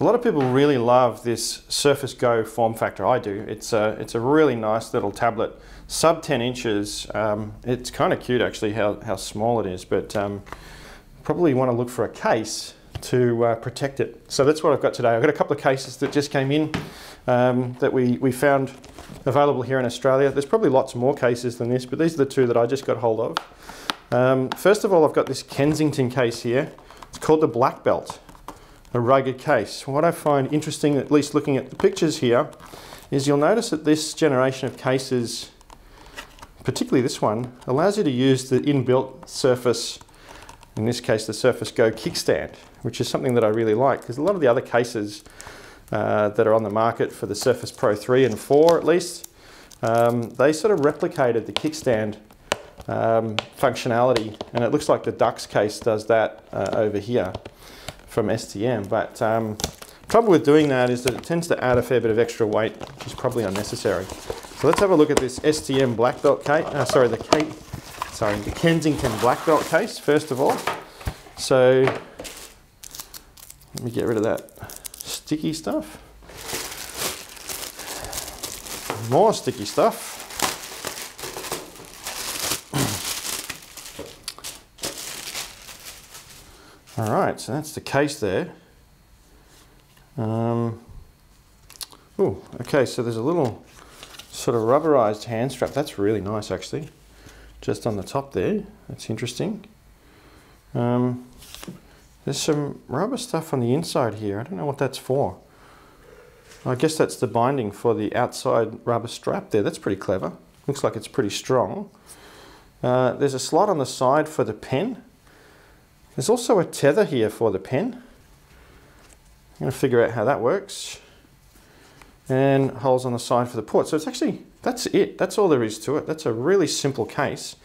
A lot of people really love this Surface Go form factor. I do. It's a, it's a really nice little tablet, sub 10 inches. Um, it's kind of cute actually how, how small it is, but um, probably want to look for a case to uh, protect it. So that's what I've got today. I've got a couple of cases that just came in um, that we, we found available here in Australia. There's probably lots more cases than this, but these are the two that I just got hold of. Um, first of all, I've got this Kensington case here. It's called the Black Belt a rugged case. What I find interesting, at least looking at the pictures here, is you'll notice that this generation of cases, particularly this one, allows you to use the inbuilt Surface, in this case the Surface Go kickstand, which is something that I really like because a lot of the other cases uh, that are on the market for the Surface Pro 3 and 4 at least, um, they sort of replicated the kickstand um, functionality and it looks like the Dux case does that uh, over here from STM. But um, trouble with doing that is that it tends to add a fair bit of extra weight, which is probably unnecessary. So let's have a look at this STM black belt case. Uh, sorry, the Kate, sorry, the Kensington black belt case first of all. So let me get rid of that sticky stuff. More sticky stuff. All right, so that's the case there. Um, oh, okay, so there's a little sort of rubberized hand strap. That's really nice, actually. Just on the top there. That's interesting. Um, there's some rubber stuff on the inside here. I don't know what that's for. I guess that's the binding for the outside rubber strap there. That's pretty clever. Looks like it's pretty strong. Uh, there's a slot on the side for the pen. There's also a tether here for the pen. I'm going to figure out how that works. And holes on the side for the port. So it's actually, that's it. That's all there is to it. That's a really simple case.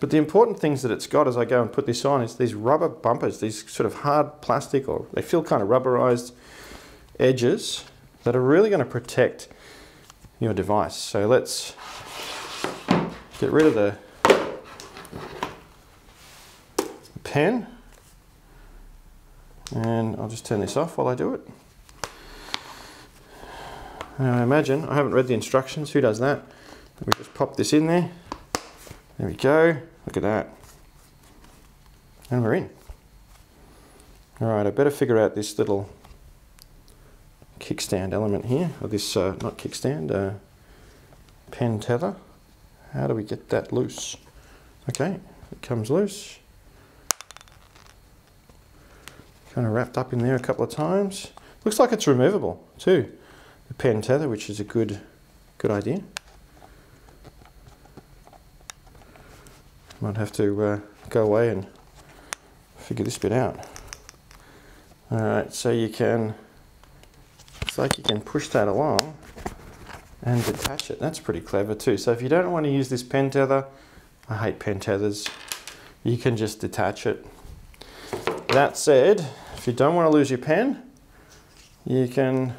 But the important things that it's got as I go and put this on is these rubber bumpers, these sort of hard plastic or they feel kind of rubberized edges that are really going to protect your device. So let's get rid of the pen. And I'll just turn this off while I do it. Now I imagine, I haven't read the instructions, who does that? We just pop this in there. There we go, look at that. And we're in. All right, I better figure out this little kickstand element here, or this, uh, not kickstand, uh, pen tether. How do we get that loose? Okay, it comes loose. Kind of wrapped up in there a couple of times. Looks like it's removable too, the pen tether, which is a good, good idea. Might have to uh, go away and figure this bit out. All right, so you can, it's like you can push that along and detach it. That's pretty clever too. So if you don't want to use this pen tether, I hate pen tethers, you can just detach it. That said, if you don't want to lose your pen, you can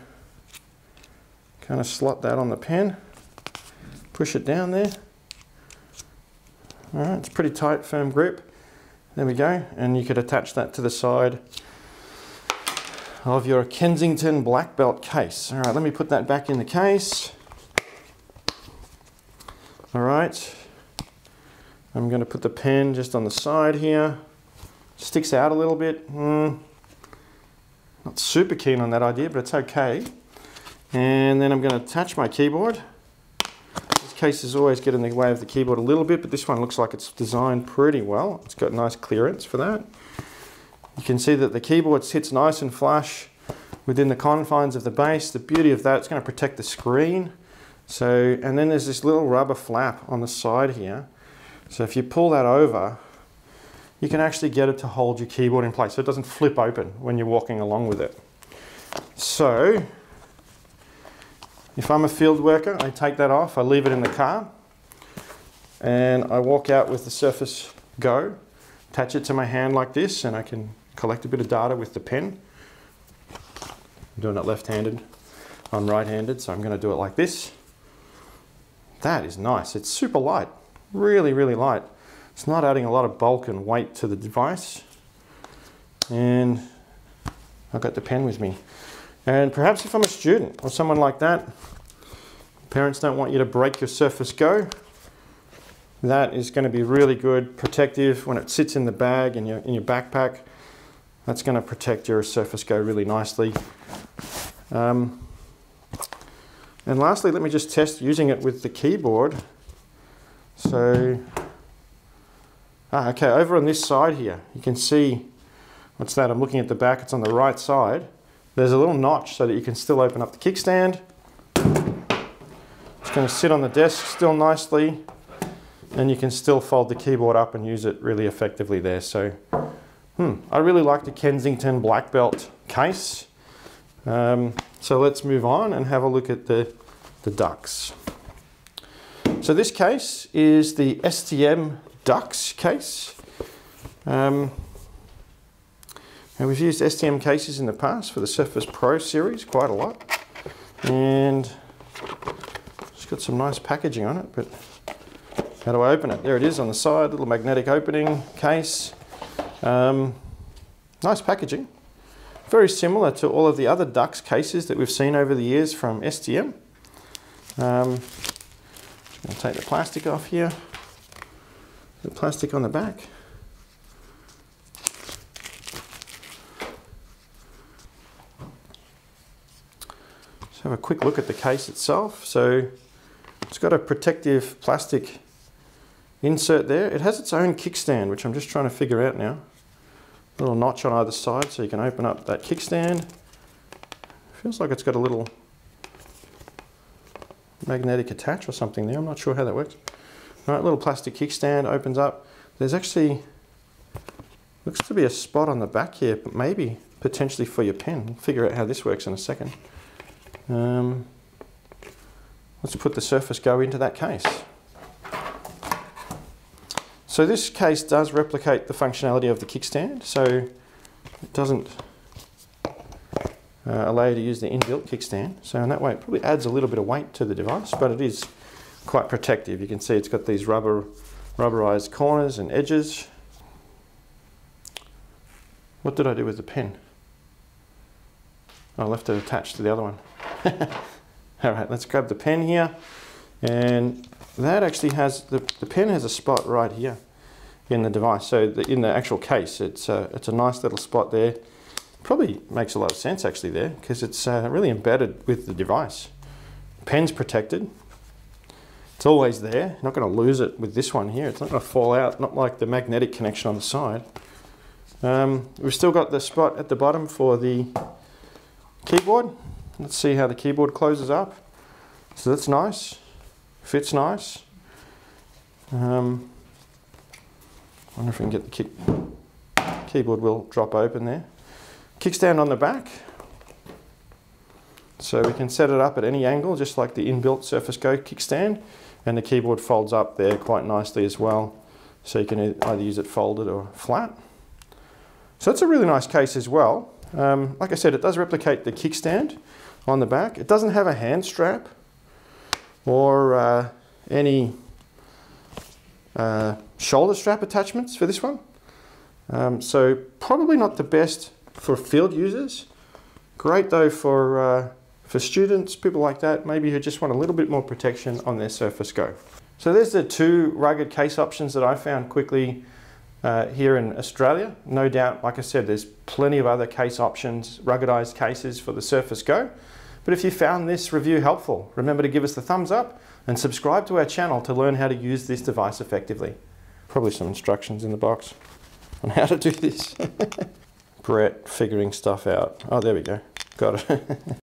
kind of slot that on the pen, push it down there. All right, it's pretty tight, firm grip. There we go. And you could attach that to the side of your Kensington black belt case. All right, let me put that back in the case. All right, I'm going to put the pen just on the side here. Sticks out a little bit. Mm, not super keen on that idea, but it's okay. And then I'm going to attach my keyboard. This cases always get in the way of the keyboard a little bit, but this one looks like it's designed pretty well. It's got nice clearance for that. You can see that the keyboard sits nice and flush within the confines of the base. The beauty of that, it's going to protect the screen. So, and then there's this little rubber flap on the side here. So if you pull that over, you can actually get it to hold your keyboard in place so it doesn't flip open when you're walking along with it. So, if I'm a field worker, I take that off, I leave it in the car, and I walk out with the Surface Go, attach it to my hand like this, and I can collect a bit of data with the pen. I'm doing it left-handed, I'm right-handed, so I'm going to do it like this. That is nice. It's super light, really, really light. It's not adding a lot of bulk and weight to the device. And I've got the pen with me. And perhaps if I'm a student or someone like that, parents don't want you to break your Surface Go, that is going to be really good, protective when it sits in the bag in your, in your backpack. That's going to protect your Surface Go really nicely. Um, and lastly, let me just test using it with the keyboard. So, ah, okay, over on this side here, you can see, what's that? I'm looking at the back, it's on the right side. There's a little notch so that you can still open up the kickstand. It's going to sit on the desk still nicely and you can still fold the keyboard up and use it really effectively there. So, hmm, I really like the Kensington Black Belt case. Um, so let's move on and have a look at the, the Dux. So this case is the STM Dux case. Um, and we've used STM cases in the past for the Surface Pro series quite a lot. And it's got some nice packaging on it, but how do I open it? There it is on the side, little magnetic opening case. Um, nice packaging. Very similar to all of the other Dux cases that we've seen over the years from STM. Um, just to take the plastic off here. The plastic on the back. Let's have a quick look at the case itself. So it's got a protective plastic insert there. It has its own kickstand, which I'm just trying to figure out now. A little notch on either side so you can open up that kickstand. Feels like it's got a little magnetic attach or something there. I'm not sure how that works. Right, little plastic kickstand opens up. There's actually, looks to be a spot on the back here, but maybe potentially for your pen. We'll figure out how this works in a second. Um, let's put the Surface Go into that case. So this case does replicate the functionality of the kickstand, so it doesn't uh, allow you to use the inbuilt kickstand. So in that way it probably adds a little bit of weight to the device, but it is quite protective. You can see it's got these rubber, rubberized corners and edges. What did I do with the pen? I left it attached to the other one. All right, let's grab the pen here. And that actually has, the, the pen has a spot right here in the device. So the, in the actual case, it's a, it's a nice little spot there. Probably makes a lot of sense actually there because it's uh, really embedded with the device. Pen's protected. It's always there. Not going to lose it with this one here. It's not going to fall out, not like the magnetic connection on the side. Um, we've still got the spot at the bottom for the keyboard. Let's see how the keyboard closes up. So that's nice. Fits nice. Um, wonder if we can get the kick, keyboard will drop open there. Kickstand on the back. So we can set it up at any angle, just like the inbuilt Surface Go kickstand. And the keyboard folds up there quite nicely as well. So you can either use it folded or flat. So that's a really nice case as well. Um, like I said, it does replicate the kickstand on the back. It doesn't have a hand strap or uh, any uh, shoulder strap attachments for this one. Um, so probably not the best for field users. Great though for, uh, for students, people like that, maybe who just want a little bit more protection on their Surface Go. So there's the two rugged case options that I found quickly uh, here in Australia. No doubt, like I said, there's plenty of other case options, ruggedized cases for the Surface Go. But if you found this review helpful, remember to give us the thumbs up and subscribe to our channel to learn how to use this device effectively. Probably some instructions in the box on how to do this. Brett figuring stuff out. Oh, there we go. Got it.